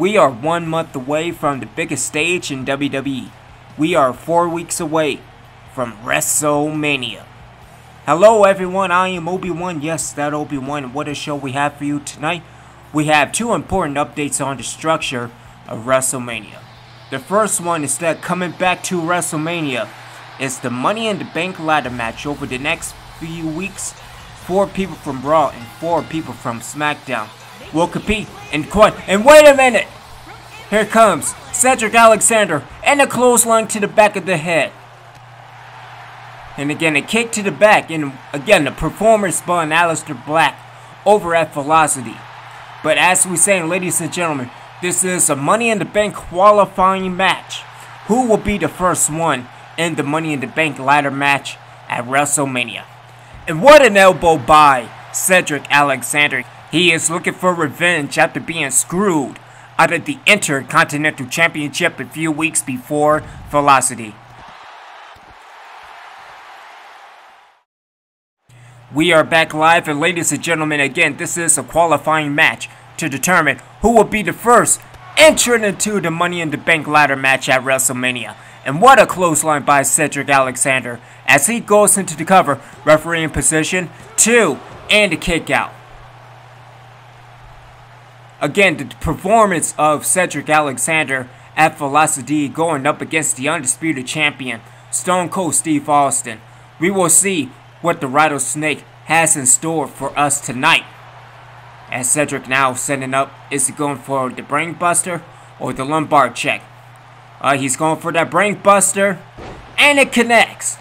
We are one month away from the biggest stage in WWE. We are four weeks away from WrestleMania. Hello everyone, I am Obi-Wan. Yes, that Obi-Wan. What a show we have for you tonight. We have two important updates on the structure of WrestleMania. The first one is that coming back to WrestleMania is the Money in the Bank ladder match over the next few weeks. Four people from Raw and four people from SmackDown will compete in quad. And wait a minute! Here comes Cedric Alexander and a clothesline to the back of the head. And again, a kick to the back, and again, the performer spun Aleister Black over at Velocity. But as we say, ladies and gentlemen, this is a Money in the Bank qualifying match. Who will be the first one in the Money in the Bank ladder match at WrestleMania? And what an elbow by Cedric Alexander. He is looking for revenge after being screwed out of the Intercontinental Championship a few weeks before Velocity. We are back live, and ladies and gentlemen, again, this is a qualifying match to determine who will be the first entrant into the Money in the Bank ladder match at WrestleMania. And what a clothesline by Cedric Alexander as he goes into the cover, referee in position, two, and a kick out. Again, the performance of Cedric Alexander at Velocity going up against the undisputed champion, Stone Cold Steve Austin. We will see what the Rattlesnake has in store for us tonight. As Cedric now setting up, is he going for the brain buster or the lumbar check? Uh, he's going for that brain buster, and it connects.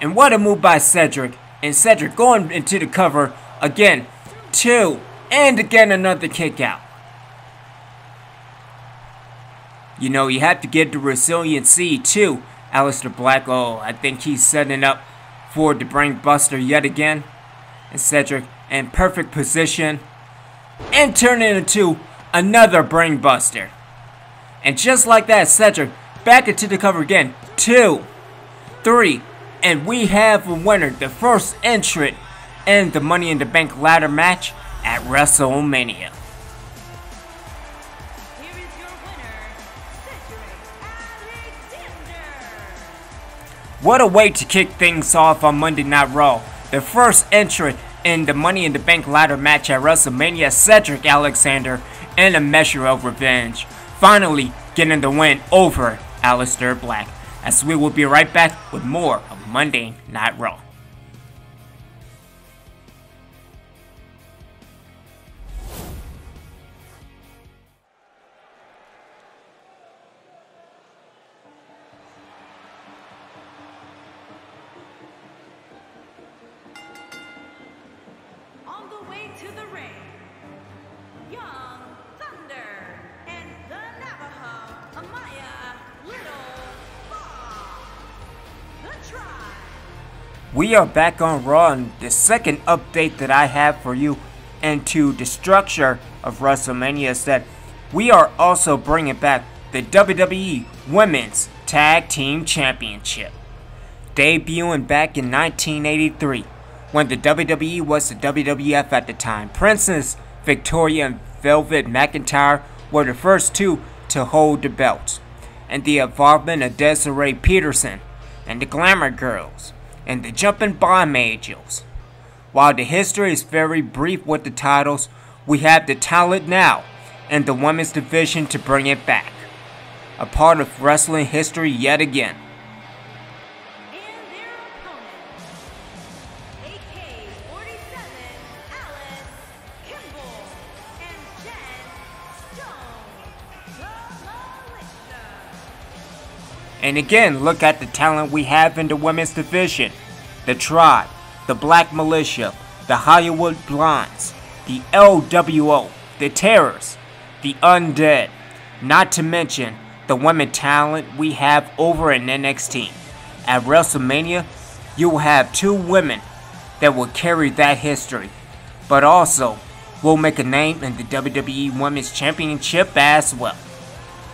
And what a move by Cedric. And Cedric going into the cover again. Two, and again another kick out. You know, you have to get the resiliency too. Aleister Black, oh, I think he's setting up for the brain buster yet again. And Cedric in perfect position and turn it into another brain buster. And just like that, Cedric back into the cover again. Two, three, and we have a winner, the first entrant in the Money in the Bank ladder match at WrestleMania. What a way to kick things off on Monday Night Raw. The first entrant in the Money in the Bank ladder match at WrestleMania, Cedric Alexander in a measure of revenge. Finally getting the win over Aleister Black. As we will be right back with more of Monday Night Raw. We are back on Raw and the second update that I have for you into the structure of WrestleMania is that we are also bringing back the WWE Women's Tag Team Championship. Debuting back in 1983 when the WWE was the WWF at the time. Princess Victoria and Velvet McIntyre were the first two to hold the belts. And the involvement of Desiree Peterson and the Glamour Girls and the Jumping Bomb Angels. While the history is very brief with the titles, we have the talent now and the women's division to bring it back. A part of wrestling history yet again. And again, look at the talent we have in the women's division. The Tribe, the Black Militia, the Hollywood Blondes, the LWO, the Terrors, the Undead, not to mention the women talent we have over in NXT. At WrestleMania, you will have two women that will carry that history, but also will make a name in the WWE Women's Championship as well.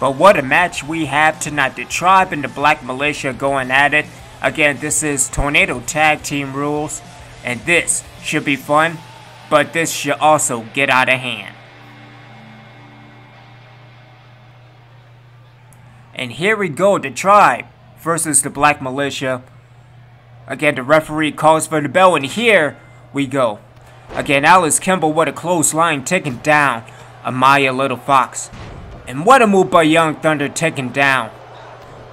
But what a match we have tonight. The Tribe and the Black Militia going at it. Again, this is Tornado Tag Team rules. And this should be fun. But this should also get out of hand. And here we go, the tribe versus the Black Militia. Again, the referee calls for the bell, and here we go. Again, Alice Kimball with a close line taking down Amaya Little Fox. And what a move by Young Thunder taking down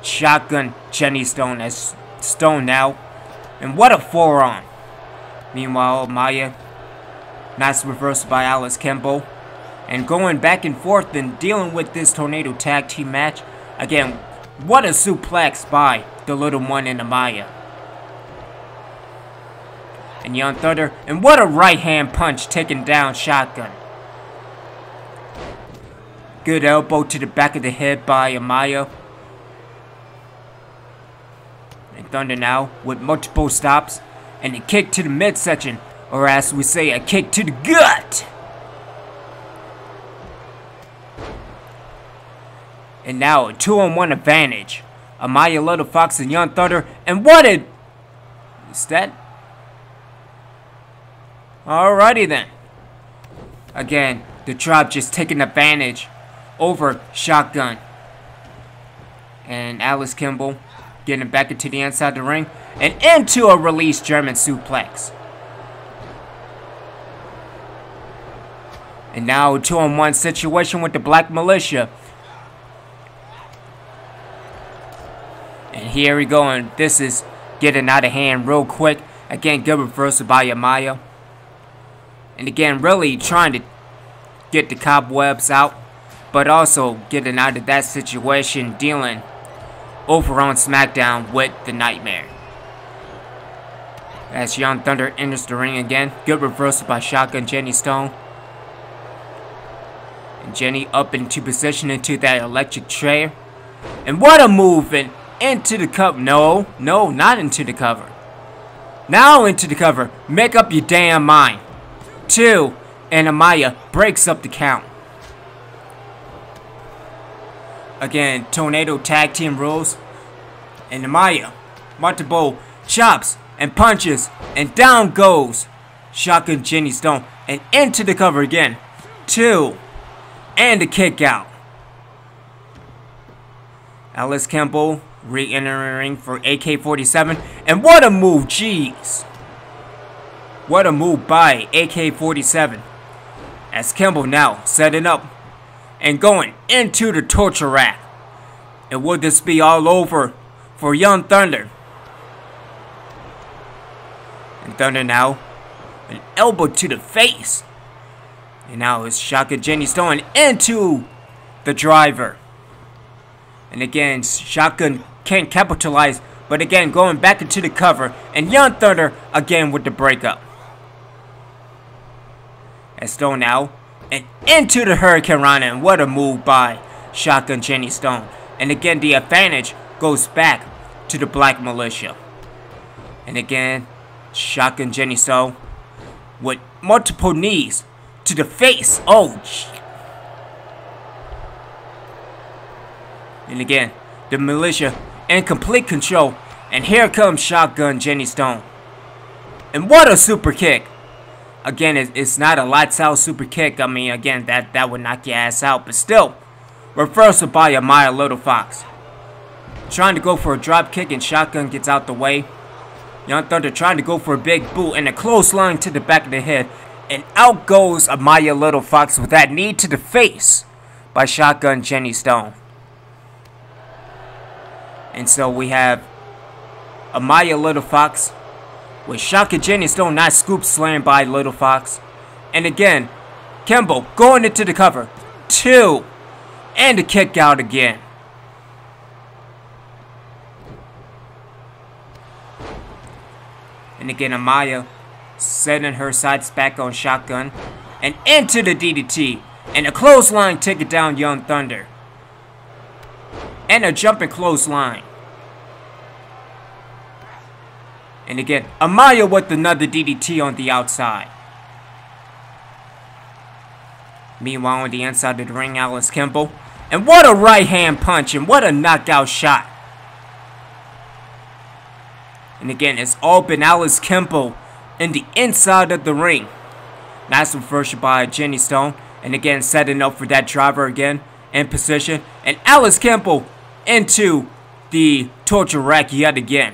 Shotgun Jenny Stone as Stone now. And what a forearm. Meanwhile, Maya. nice reversal by Alice Kimball. And going back and forth and dealing with this Tornado Tag Team match. Again, what a suplex by the little one in Amaya. And Young Thunder, and what a right hand punch taking down Shotgun. Good elbow to the back of the head by Amaya. And Thunder now with multiple stops and a kick to the midsection, or as we say, a kick to the gut. And now a two-on-one advantage. Amaya Little Fox and Young Thunder. And what a... Is that... Alrighty then. Again, the tribe just taking advantage over Shotgun. And Alice Kimball getting back into the inside the ring. And into a release German suplex. And now a two-on-one situation with the Black Militia. And here we go, and this is getting out of hand real quick. Again, good reversal by Amaya. And again, really trying to get the cobwebs out, but also getting out of that situation, dealing over on SmackDown with the Nightmare. As Young Thunder enters the ring again, good reversal by Shotgun Jenny Stone. And Jenny up into position into that electric chair. And what a move! And into the cover. No, no, not into the cover. Now into the cover. Make up your damn mind. Two, and Amaya breaks up the count. Again, Tornado Tag Team rules. And Amaya, multiple chops and punches, and down goes Shotgun Jenny Stone, and into the cover again. Two, and a kick out. Alice Kimball re-entering for AK-47. And what a move, jeez. What a move by AK-47. As Kimball now setting up and going into the torture rack. And would this be all over for Young Thunder? And Thunder now, an elbow to the face. And now it's Shotgun Jenny Stone into the driver. And again, Shotgun can't capitalize, but again, going back into the cover. And Young Thunder again with the breakup. And Stone now, and into the Hurricane Rana. And what a move by Shotgun Jenny Stone. And again, the advantage goes back to the Black Militia. And again, Shotgun Jenny Stone with multiple knees to the face. Oh, And again, the militia in complete control. And here comes Shotgun Jenny Stone. And what a super kick. Again, it's not a lights out super kick. I mean, again, that, that would knock your ass out. But still, reversal by Amaya Little Fox. Trying to go for a drop kick and Shotgun gets out the way. Young Thunder trying to go for a big boot and a close line to the back of the head. And out goes Amaya Little Fox with that knee to the face by Shotgun Jenny Stone. And so we have Amaya Little Fox with Shotgun Jenny Stone not scoop slam by Little Fox. And again, Kimball going into the cover. Two. And a kick out again. And again, Amaya setting her sights back on Shotgun. And into the DDT. And a clothesline take down Young Thunder. And a jumping clothesline. And again, Amaya with another DDT on the outside. Meanwhile, on the inside of the ring, Alice Kimball. And what a right hand punch and what a knockout shot. And again, it's all been Alice Kimball in the inside of the ring. Nice reversal by Jenny Stone. And again, setting up for that driver again in position. And Alice Kimball into the torture rack yet again.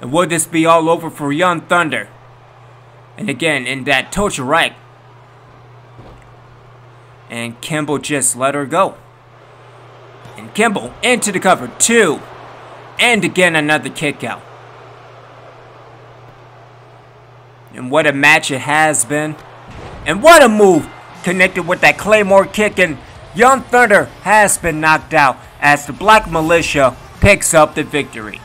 And will this be all over for Young Thunder? And again, in that rack. And Kimball just let her go. And Kimball into the cover, two. And again, another kick out. And what a match it has been. And what a move connected with that Claymore kick. And Young Thunder has been knocked out as the Black Militia picks up the victory.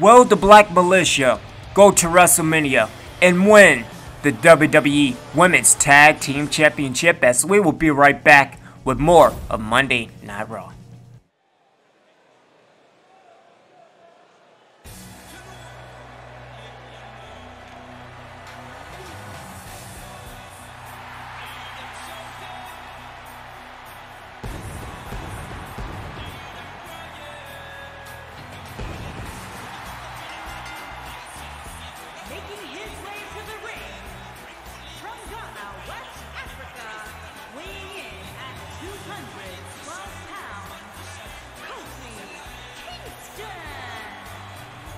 Will the Black Militia go to WrestleMania and win the WWE Women's Tag Team Championship? As we will be right back with more of Monday Night Raw.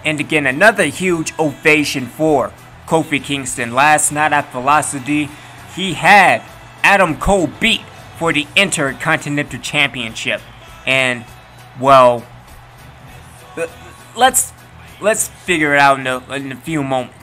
And again, another huge ovation for Kofi Kingston. Last night at Velocity, he had Adam Cole beat for the Intercontinental Championship. And, well, let's let's figure it out in a, in a few moments.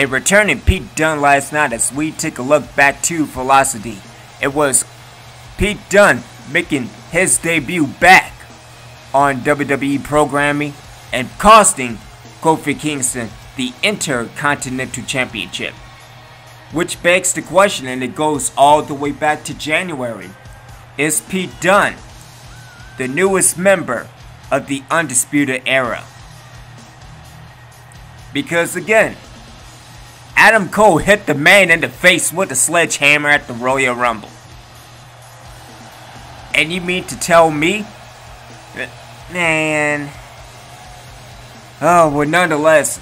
A returning Pete Dunne last night as we take a look back to Velocity. It was Pete Dunne making his debut back on WWE programming and costing Kofi Kingston the Intercontinental Championship. Which begs the question, and it goes all the way back to January. Is Pete Dunne the newest member of the Undisputed Era? Because again, Adam Cole hit the man in the face with a sledgehammer at the Royal Rumble. And you mean to tell me? Man. Oh, well, nonetheless,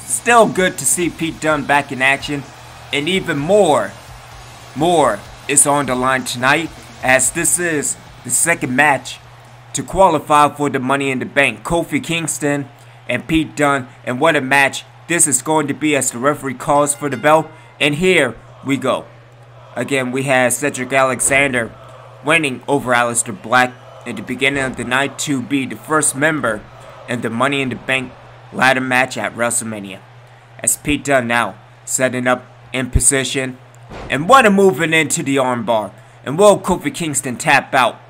still good to see Pete Dunne back in action. And even more, more is on the line tonight as this is the second match to qualify for the Money in the Bank. Kofi Kingston and Pete Dunne, and what a match this is going to be as the referee calls for the bell. And here we go. Again, we had Cedric Alexander winning over Aleister Black at the beginning of the night to be the first member in the Money in the Bank ladder match at WrestleMania. As Pete Dunne now setting up in position. And what a moving into the armbar. And will Kofi Kingston tap out?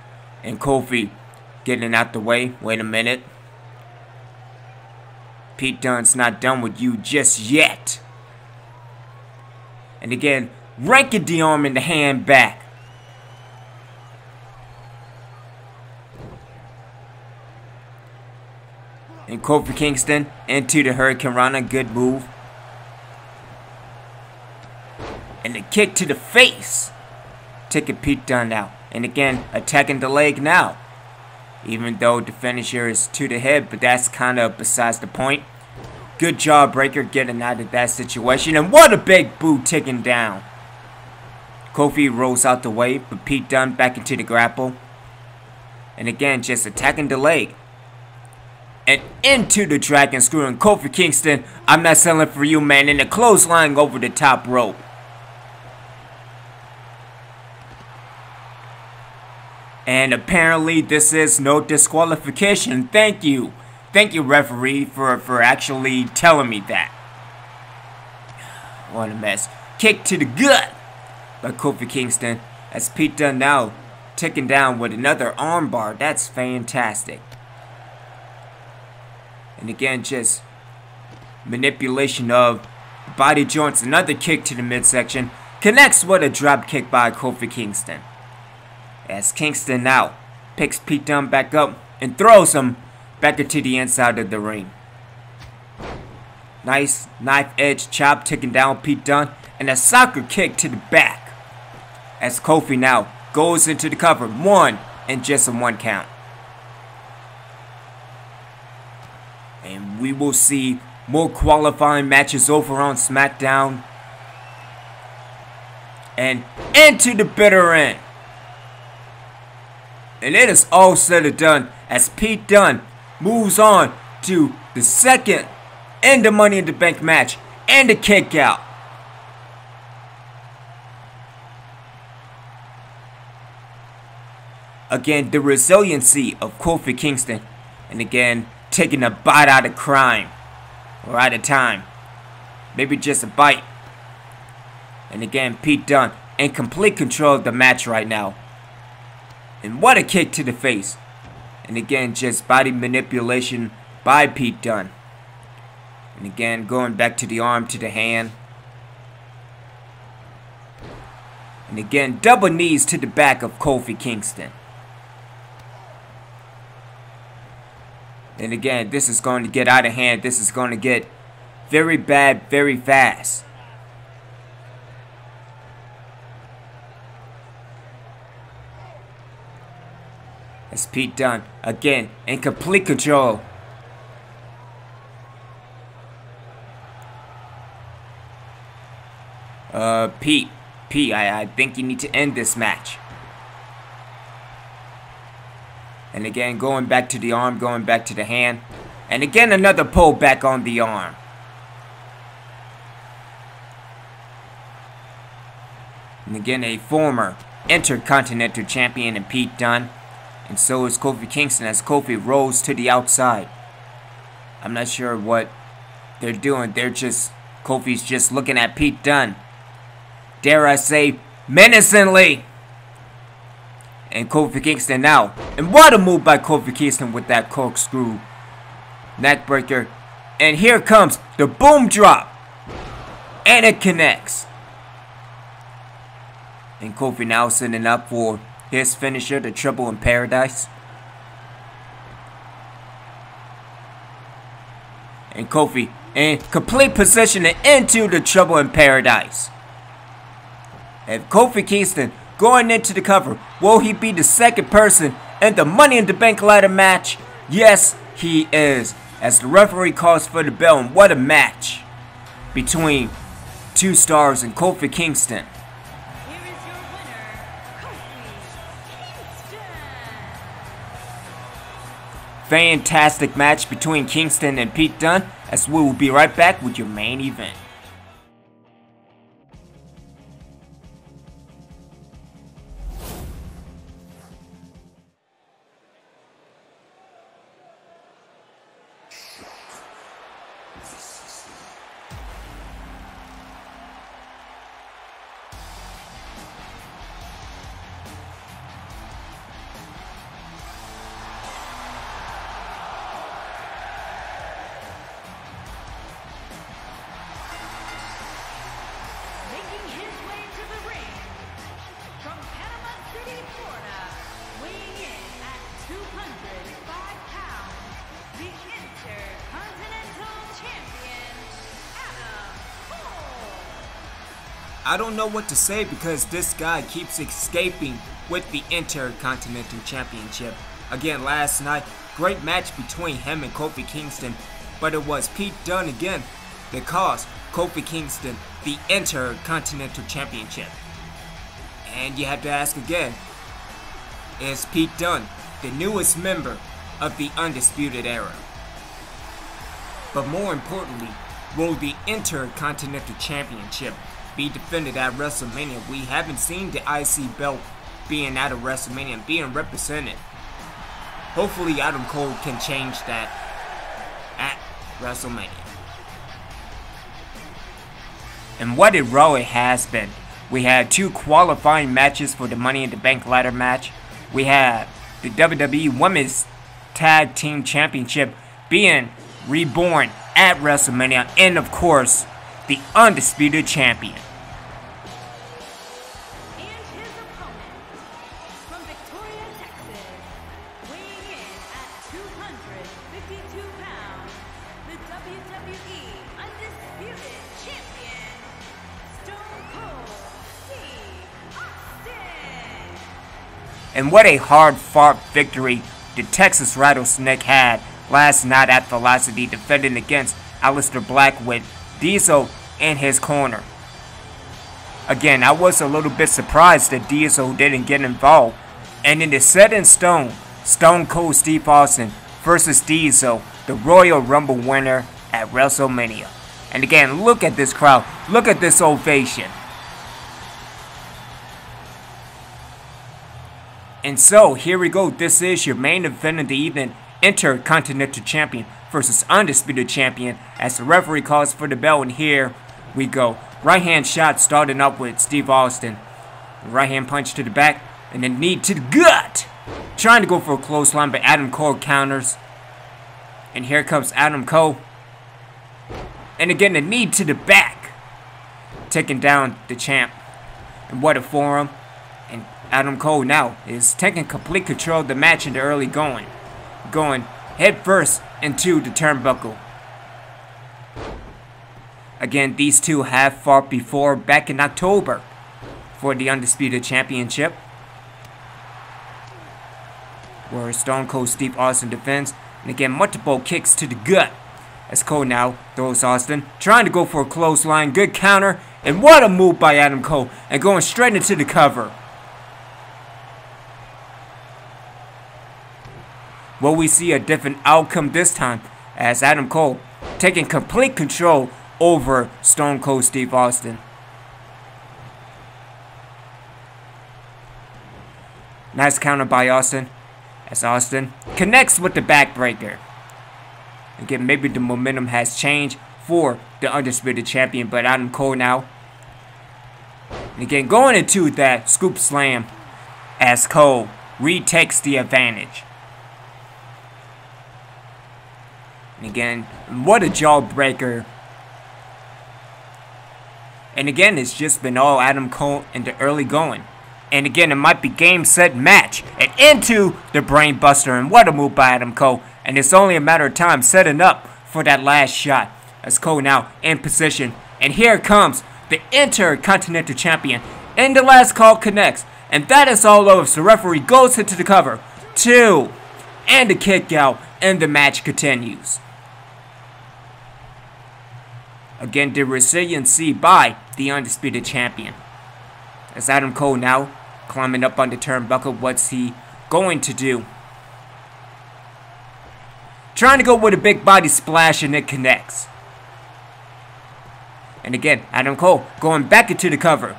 And Kofi getting out the way. Wait a minute. Pete Dunne's not done with you just yet. And again, ranking the arm in the hand back. And Kofi Kingston into the Hurricane Rana. good move. And the kick to the face. Taking Pete Dunne out. And again, attacking the leg now. Even though the finisher is to the head, but that's kind of besides the point. Good job, Breakker, getting out of that situation. And what a big boot taken down. Kofi rolls out the way, but Pete Dunne back into the grapple. And again, just attacking the leg. And into the dragon screw. And Kofi Kingston, I'm not selling for you, man. In the clothesline over the top rope. And apparently this is no disqualification. Thank you. Thank you, referee, for, for actually telling me that. What a mess. Kick to the gut by Kofi Kingston. As Pete Dunne now taken down with another armbar. That's fantastic. And again, just manipulation of body joints. Another kick to the midsection. connects with a drop kick by Kofi Kingston. As Kingston now picks Pete Dunne back up and throws him back into the inside of the ring. Nice knife edge chop taking down Pete Dunne and a soccer kick to the back. As Kofi now goes into the cover, one and just a one count. And we will see more qualifying matches over on SmackDown. And into the bitter end. And it is all said and done as Pete Dunne moves on to the second and the Money in the Bank match and the kick out. Again, the resiliency of Kofi Kingston. And again, taking a bite out of crime. Or out of time. Maybe just a bite. And again, Pete Dunne in complete control of the match right now. And what a kick to the face. And again, just body manipulation by Pete Dunne. And again, going back to the arm to the hand. And again, double knees to the back of Kofi Kingston. And again, this is going to get out of hand. This is going to get very bad very fast. As Pete Dunne, again, in complete control. Uh, Pete, Pete, I, I think you need to end this match. And again, going back to the arm, going back to the hand. And again, another pull back on the arm. And again, a former Intercontinental Champion and Pete Dunne. And so is Kofi Kingston as Kofi rolls to the outside. I'm not sure what they're doing. They're just, Kofi's just looking at Pete Dunne. Dare I say, menacingly. And Kofi Kingston now. And what a move by Kofi Kingston with that corkscrew neckbreaker. And here comes the boom drop. And it connects. And Kofi now setting up for his finisher, the Trouble in Paradise. And Kofi in complete position into the Trouble in Paradise. And Kofi Kingston going into the cover, will he be the second person in the Money in the Bank ladder match? Yes, he is. As the referee calls for the bell, and what a match between two stars and Kofi Kingston. Fantastic match between Kingston and Pete Dunne as we will be right back with your main event. I don't know what to say because this guy keeps escaping with the Intercontinental Championship. Again, last night, great match between him and Kofi Kingston, but it was Pete Dunne again that cost Kofi Kingston the Intercontinental Championship. And you have to ask again, is Pete Dunne the newest member of the Undisputed Era? But more importantly, will the Intercontinental Championship be defended at WrestleMania. We haven't seen the IC belt being at a WrestleMania and being represented. Hopefully Adam Cole can change that at WrestleMania. And what a row it has been. We had two qualifying matches for the Money in the Bank ladder match. We had the WWE Women's Tag Team Championship being reborn at WrestleMania. And of course, the undisputed champion. And what a hard fought victory the Texas Rattlesnake had last night at Velocity defending against Aleister Black with Diesel in his corner. Again, I was a little bit surprised that Diesel didn't get involved. And in the set in stone, Stone Cold Steve Austin versus Diesel, the Royal Rumble winner at WrestleMania. And again, look at this crowd. Look at this ovation. And so, here we go. This is your main event of the evening. Intercontinental Champion versus Undisputed Champion as the referee calls for the bell. And here we go. Right hand shot starting up with Steve Austin. Right hand punch to the back and then knee to the gut. Trying to go for a close line, but Adam Cole counters. And here comes Adam Cole. And again, the knee to the back. Taking down the champ. And what a forum. Adam Cole now is taking complete control of the match in the early going. Going head first into the turnbuckle. Again, these two have fought before back in October for the Undisputed Championship. Where Stone Cold Steve Austin defends. And again, multiple kicks to the gut. As Cole now throws Austin, trying to go for a close line. Good counter. And what a move by Adam Cole. And going straight into the cover. Will we see a different outcome this time as Adam Cole taking complete control over Stone Cold Steve Austin. Nice counter by Austin as Austin connects with the backbreaker. Again, maybe the momentum has changed for the Undisputed Champion, but Adam Cole now. Again, going into that scoop slam as Cole retakes the advantage. And again, what a jawbreaker and again, it's just been all Adam Cole in the early going. And again, it might be game, set, match. And into the Brain Buster. And what a move by Adam Cole. And it's only a matter of time setting up for that last shot. As Cole now in position. And here comes the Intercontinental Champion. And the last call connects. And that is all over. So referee goes into the cover. Two. And a kick out. And the match continues. Again, the resiliency by the undisputed champion. As Adam Cole now climbing up on the turnbuckle, what's he going to do? Trying to go with a big body splash and it connects. And again, Adam Cole going back into the cover.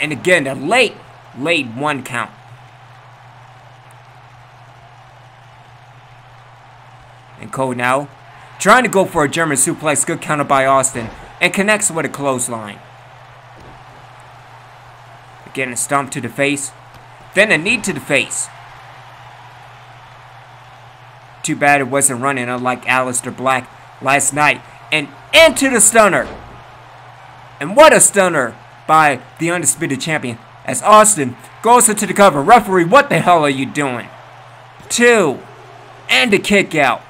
And again, a late, late one count. And Cole now trying to go for a German suplex, good counter by Austin and connects with a clothesline. Again, a stomp to the face, then a knee to the face. Too bad it wasn't running unlike Aleister Black last night. And into the stunner. And what a stunner by the Undisputed Champion as Austin goes into the cover. Referee, what the hell are you doing? Two. And a kick out.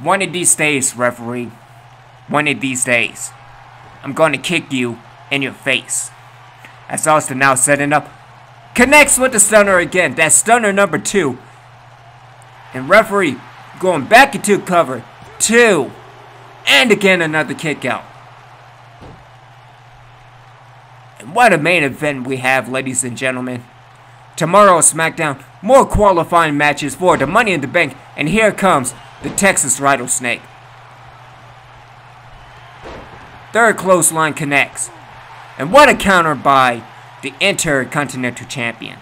One of these days, referee. One of these days. I'm going to kick you in your face. As Austin now setting up. Connects with the stunner again. That's stunner number two. And referee going back into cover. Two. And again another kick out. And what a main event we have, ladies and gentlemen. Tomorrow SmackDown, more qualifying matches for the Money in the Bank. And here comes the Texas Rattlesnake. Third close line connects. And what a counter by the Intercontinental Champion.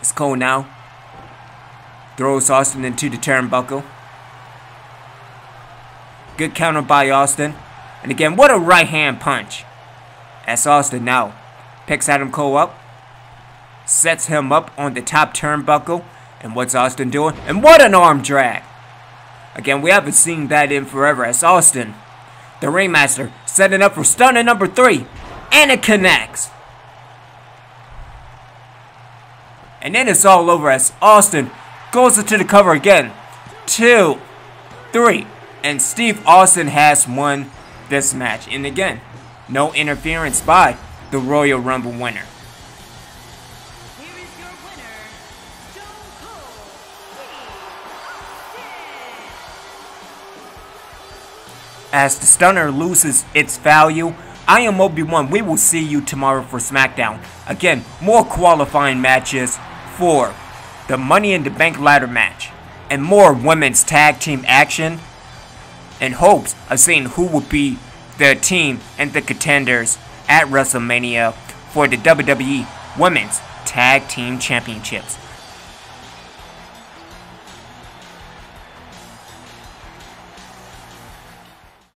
It's Cole now. Throws Austin into the turnbuckle. Good counter by Austin. And again, what a right hand punch. As Austin now picks Adam Cole up. Sets him up on the top turnbuckle. And what's Austin doing? And what an arm drag! Again, we haven't seen that in forever as Austin, the Ringmaster, setting up for stunner number three. And it connects. And then it's all over as Austin goes into the cover again. Two, three. And Steve Austin has won this match. And again, no interference by the Royal Rumble winner. As the stunner loses its value, I am Obi-Wan. We will see you tomorrow for SmackDown. Again, more qualifying matches for the Money in the Bank ladder match and more women's tag team action in hopes of seeing who will be the team and the contenders at WrestleMania for the WWE Women's Tag Team Championships.